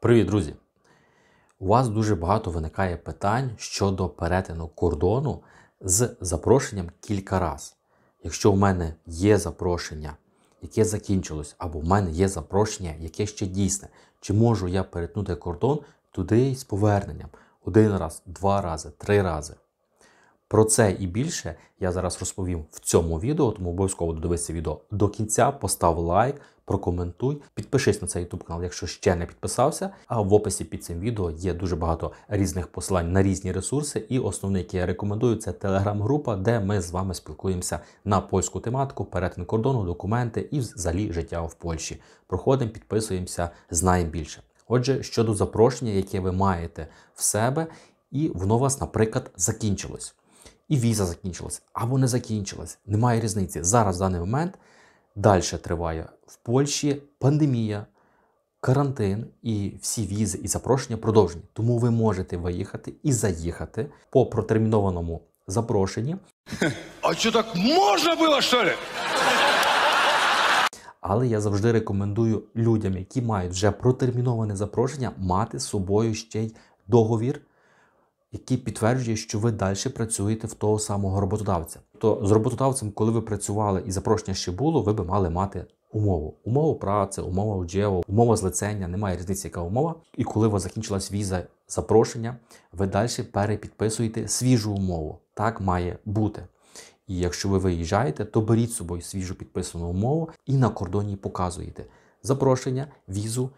Привіт, друзі! У вас дуже багато виникає питань щодо перетину кордону з запрошенням кілька раз. Якщо в мене є запрошення, яке закінчилось, або в мене є запрошення, яке ще дійсне, чи можу я перетнути кордон туди з поверненням один раз, два рази, три рази. Про це і більше я зараз розповім в цьому відео, тому обов'язково додивися відео до кінця, постав лайк, прокоментуй, підпишись на цей YouTube канал, якщо ще не підписався. А в описі під цим відео є дуже багато різних посилань на різні ресурси. І основний, який я рекомендую, це телеграм-група, де ми з вами спілкуємося на польську тематику, перетин кордону, документи і взагалі життя в Польщі. Проходимо, підписуємося, знаємо більше. Отже, щодо запрошення, яке ви маєте в себе, і воно у вас, наприклад, закінчилось і віза закінчилась або не закінчилась. Немає різниці. Зараз в даний момент далі триває в Польщі пандемія, карантин і всі візи і запрошення продовжені. Тому ви можете виїхати і заїхати по протермінованому запрошенні. А что так можно было, что ли? Але я завжди рекомендую людям, які мають вже протерміноване запрошення, мати з собою ще й договір який підтверджує, що ви далі працюєте в того самого роботодавця. То з роботодавцем, коли ви працювали і запрошення ще було, ви би мали мати умову. Умову праці, умова УДЖЕО, умова злицення, немає різниці, яка умова. І коли у вас закінчилась віза запрошення, ви далі перепідписуєте свіжу умову. Так має бути. І якщо ви виїжджаєте, то беріть з собою свіжу підписану умову і на кордоні показуєте запрошення, візу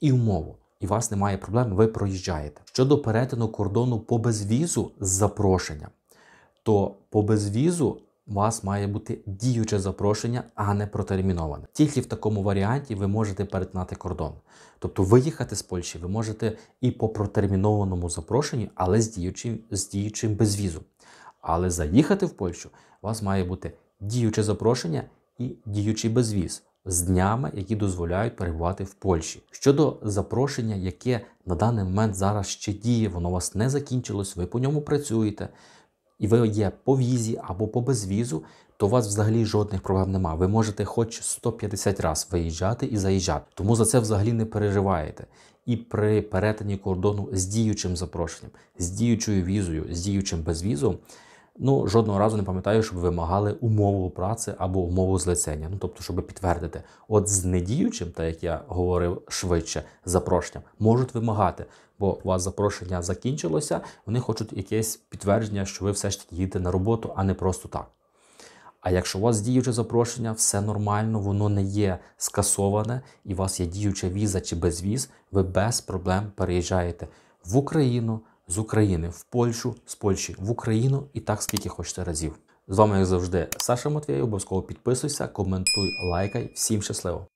і умову і у вас немає проблем, ви проїжджаєте. Щодо перетину кордону по безвізу з запрошенням, то по безвізу у вас має бути діюче запрошення, а не протерміноване. Тільки в такому варіанті ви можете перетинати кордон. Тобто виїхати з Польщі ви можете і по протермінованому запрошенню, але з діючим, з діючим безвізу. Але заїхати в Польщу у вас має бути діюче запрошення і діючий безвіз з днями, які дозволяють перебувати в Польщі. Щодо запрошення, яке на даний момент зараз ще діє, воно у вас не закінчилось, ви по ньому працюєте, і ви є по візі або по безвізу, то у вас взагалі жодних проблем немає. Ви можете хоч 150 разів виїжджати і заїжджати. Тому за це взагалі не переживаєте. І при перетині кордону з діючим запрошенням, з діючою візою, з діючим безвізом, Ну, жодного разу не пам'ятаю, щоб вимагали умову праці або умову злицення. Ну, тобто, щоб підтвердити, от з недіючим, так як я говорив швидше, запрошенням, можуть вимагати, бо у вас запрошення закінчилося, вони хочуть якесь підтвердження, що ви все ж таки їдете на роботу, а не просто так. А якщо у вас діюче запрошення, все нормально, воно не є скасоване, і у вас є діюча віза чи безвіз, ви без проблем переїжджаєте в Україну з України в Польщу, з Польщі в Україну і так скільки хочете разів. З вами, як завжди, Саша Матвєєв. Обов'язково підписуйся, коментуй, лайкай. Всім щасливо!